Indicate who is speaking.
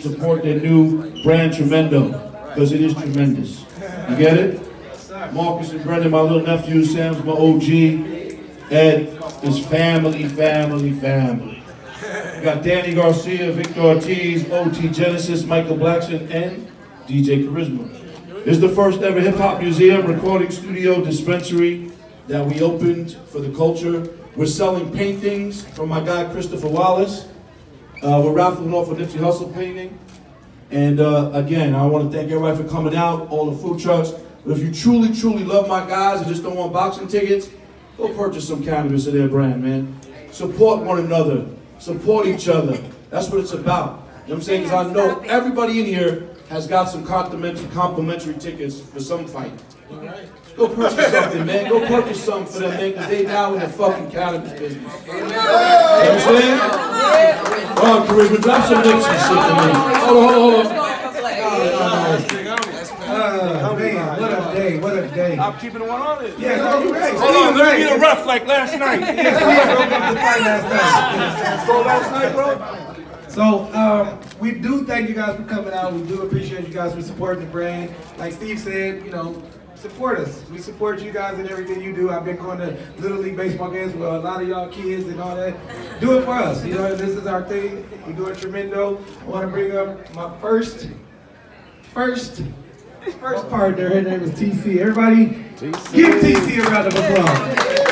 Speaker 1: support their new brand Tremendo, because it is tremendous. You get it? Marcus and Brandon, my little nephew, Sam's my OG. Ed is family, family, family. We got Danny Garcia, Victor Ortiz, OT Genesis, Michael Blackson, and DJ Charisma. This is the first ever hip hop museum, recording studio, dispensary that we opened for the culture. We're selling paintings from my guy Christopher Wallace. Uh, we're raffling off a Nipsey Hussle painting. And uh, again, I want to thank everybody for coming out, all the food trucks. But if you truly, truly love my guys and just don't want boxing tickets, go purchase some cannabis of their brand, man. Support one another. Support each other. That's what it's about. You know what I'm saying? Because I know everybody in here has got some complimentary, complimentary tickets for some fight. Go purchase something, man. Go purchase something for them, man, because they now in the fucking cannabis business. You know what I'm saying? Oh, Charisma, drop some licks and shit to me. Hold on, hold on, hold on.
Speaker 2: Uh, man, what a day, what a day.
Speaker 3: I'm keeping one it 100.
Speaker 2: Yeah, no, you're right.
Speaker 3: Hold on,
Speaker 2: You're
Speaker 3: let me get a rough like last night.
Speaker 2: Yes, we broke up the fight last
Speaker 3: So last night, bro?
Speaker 2: night. So, um, we do thank you guys for coming out. We do appreciate you guys for supporting the brand. Like Steve said, you know, support us. We support you guys in everything you do. I've been going to Little League baseball games with a lot of y'all kids and all that. Do it for us. You know, this is our thing. We do it tremendo. I want to bring up my first, first, first partner. Her name is TC. Everybody, give TC a round of applause.